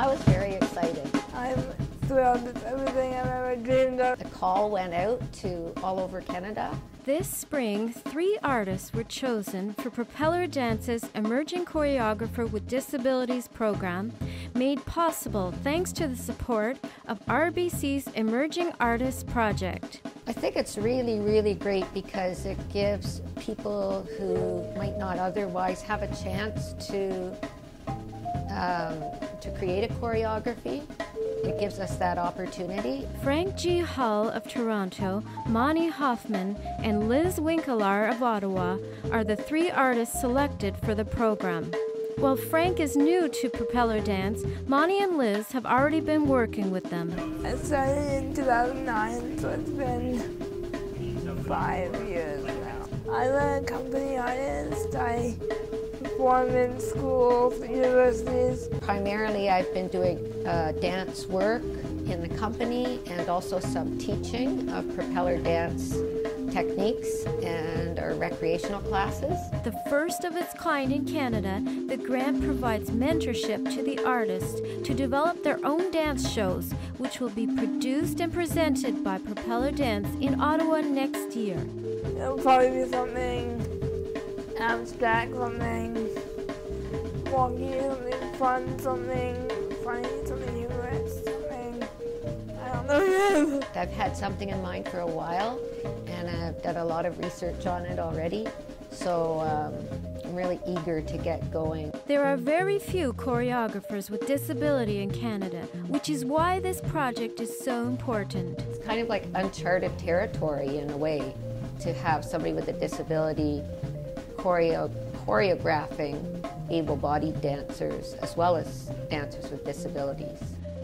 I was very excited. I'm thrilled. It's everything I've ever dreamed of. The call went out to all over Canada. This spring, three artists were chosen for Propeller Dance's Emerging Choreographer with Disabilities program, made possible thanks to the support of RBC's Emerging Artists Project. I think it's really, really great because it gives people who might not otherwise have a chance to um, to create a choreography. It gives us that opportunity. Frank G. Hull of Toronto, Moni Hoffman, and Liz Winkelaar of Ottawa are the three artists selected for the program. While Frank is new to propeller dance, Moni and Liz have already been working with them. I started in 2009, so it's been five years now. I'm a company artist. I perform in schools, universities. Primarily, I've been doing uh, dance work in the company and also some teaching of propeller dance techniques and our recreational classes. The first of its kind in Canada, the grant provides mentorship to the artists to develop their own dance shows, which will be produced and presented by Propeller Dance in Ottawa next year. It'll probably be something abstract, something wonky, something fun, something funny, something humorous, something. I don't know. I've had something in mind for a while and I've done a lot of research on it already. So um, I'm really eager to get going. There are very few choreographers with disability in Canada, which is why this project is so important. It's kind of like uncharted territory in a way to have somebody with a disability choreo choreographing able-bodied dancers as well as dancers with disabilities.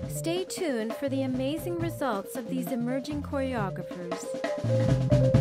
Stay tuned for the amazing results of these emerging choreographers.